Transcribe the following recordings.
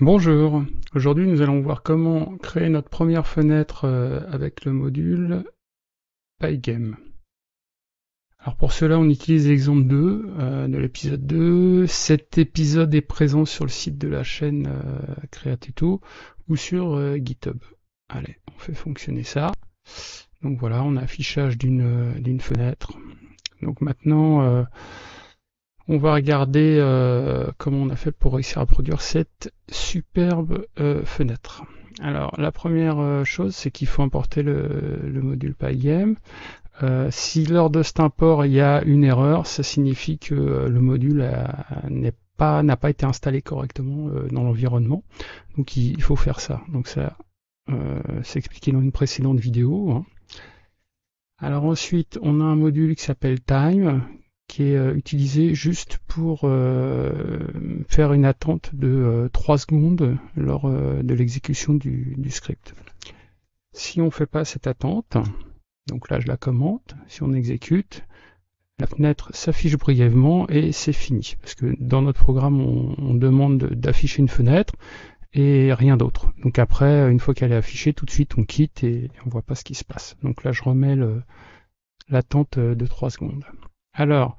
Bonjour, aujourd'hui nous allons voir comment créer notre première fenêtre euh, avec le module Pygame. Alors pour cela on utilise l'exemple 2 euh, de l'épisode 2. Cet épisode est présent sur le site de la chaîne euh, Createto ou sur GitHub. Allez, on fait fonctionner ça. Donc voilà, on a affichage d'une fenêtre. Donc maintenant on va regarder euh, comment on a fait pour réussir à produire cette superbe euh, fenêtre. Alors la première euh, chose c'est qu'il faut importer le, module Pygame. si lors de cet import il y a une erreur, ça signifie que le module n'est pas n'a pas été installé correctement dans l'environnement. Donc il, faut faire ça. Donc ça c'est expliqué dans une précédente vidéo. Hein. Alors ensuite, on a un module qui s'appelle time, qui est euh, utilisé juste pour euh, faire une attente de 3 euh, secondes lors de l'exécution du, script. Si on ne fait pas cette attente, donc là je la commente, si on exécute, la fenêtre s'affiche brièvement et c'est fini. Parce que dans notre programme, on, demande d'afficher une fenêtre et rien d'autre. Donc après, une fois qu'elle est affichée, tout de suite on quitte et on voit pas ce qui se passe. Donc là je remets l'attente de 3 secondes. Alors,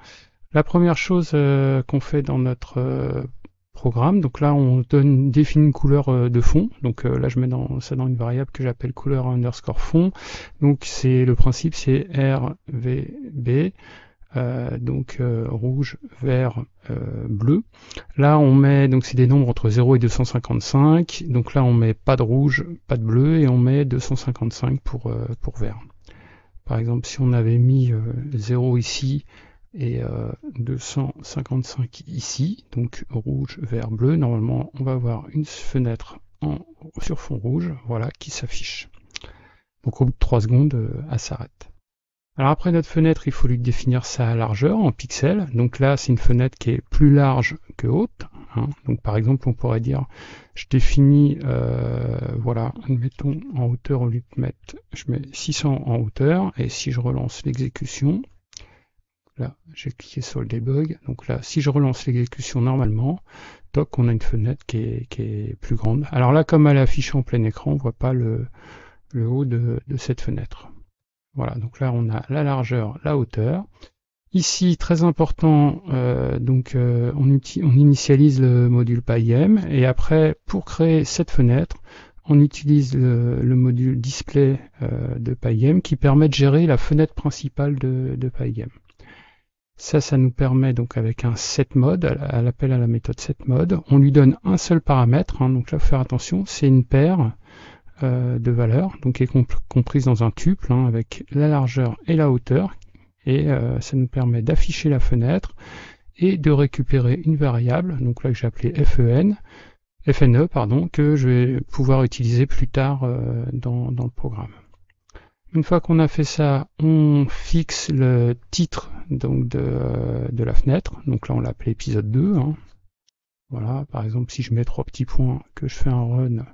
la première chose euh, qu'on fait dans notre euh, programme, donc là on donne, définit une couleur euh, de fond, donc là je mets dans, ça dans une variable que j'appelle couleur underscore fond, donc c'est le principe c'est RVB, donc rouge, vert, bleu. Là on met, donc c'est des nombres entre 0 et 255, donc là on met pas de rouge, pas de bleu, et on met 255 pour, pour vert. Par exemple, si on avait mis 0 ici et 255 euh, ici, donc rouge, vert, bleu. Normalement, on va avoir une fenêtre en, sur fond rouge, voilà, qui s'affiche. Donc au bout de 3 secondes, euh, elle s'arrête. Alors après notre fenêtre, il faut lui définir sa largeur en pixels. Donc là, c'est une fenêtre qui est plus large que haute. Hein. Donc par exemple, on pourrait dire, je définis, euh, voilà, admettons en hauteur, au lieu de mettre, je mets 600 en hauteur, et si je relance l'exécution, Là, j'ai cliqué sur le debug. Donc là, si je relance l'exécution normalement, toc, on a une fenêtre qui est, plus grande. Alors là, comme elle affiche en plein écran, on voit pas le, haut de, cette fenêtre. Voilà, donc là, on a la largeur, la hauteur. Ici, très important, euh, donc euh, on, initialise le module PyM et après, pour créer cette fenêtre, on utilise le, module display euh, de PyM qui permet de gérer la fenêtre principale de, de PyM. Ça, ça nous permet donc avec un set mode, à l'appel à la méthode set mode, on lui donne un seul paramètre, hein, donc là, faut faire attention, c'est une paire de valeurs, donc qui est comprise dans un tuple hein, avec la largeur et la hauteur, et euh, ça nous permet d'afficher la fenêtre et de récupérer une variable, donc là que j'ai appelé FEN, FNE, pardon, que je vais pouvoir utiliser plus tard euh, dans le programme. Une fois qu'on a fait ça, on fixe le titre donc de, la fenêtre. Donc là, on l'appelle épisode 2. Hein. Voilà, par exemple, si je mets trois petits points, que je fais un run,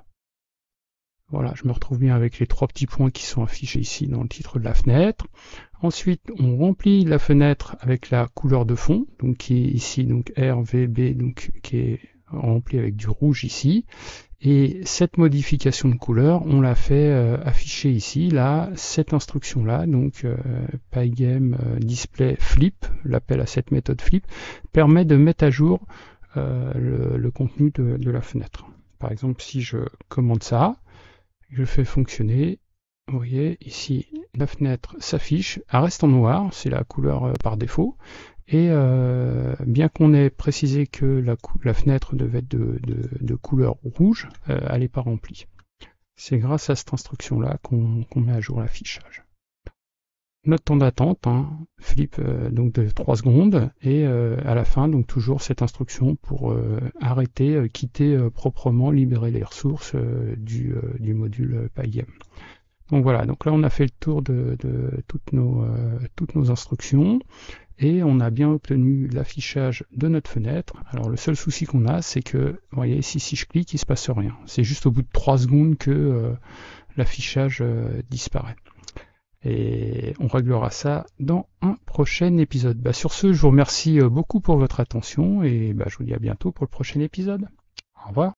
voilà, je me retrouve bien avec les trois petits points qui sont affichés ici dans le titre de la fenêtre. Ensuite, on remplit la fenêtre avec la couleur de fond, donc qui est ici donc RVB, donc qui est rempli avec du rouge ici. Et cette modification de couleur, on l'a fait euh, afficher ici, là, cette instruction-là, donc euh, euh, flip, l'appel à cette méthode flip, permet de mettre à jour le, contenu de, la fenêtre. Par exemple, si je commande ça, je fais fonctionner, vous voyez ici, la fenêtre s'affiche, elle reste en noir, c'est la couleur par défaut, et euh, bien qu'on ait précisé que la, fenêtre devait être de, couleur rouge, euh, elle n'est pas remplie. C'est grâce à cette instruction-là qu'on met à jour l'affichage. Notre temps d'attente, hein, euh, donc de 3 secondes, et à la fin, donc toujours cette instruction pour arrêter, quitter proprement, libérer les ressources du, module Pygame. Donc voilà, donc là on a fait le tour de, toutes, nos, toutes nos instructions et on a bien obtenu l'affichage de notre fenêtre. Alors le seul souci qu'on a, c'est que, vous voyez ici, si je clique, il ne se passe rien. C'est juste au bout de 3 secondes que euh, l'affichage euh, disparaît. Et on réglera ça dans un prochain épisode. Bah, sur ce, je vous remercie euh, beaucoup pour votre attention et bah, je vous dis à bientôt pour le prochain épisode. Au revoir.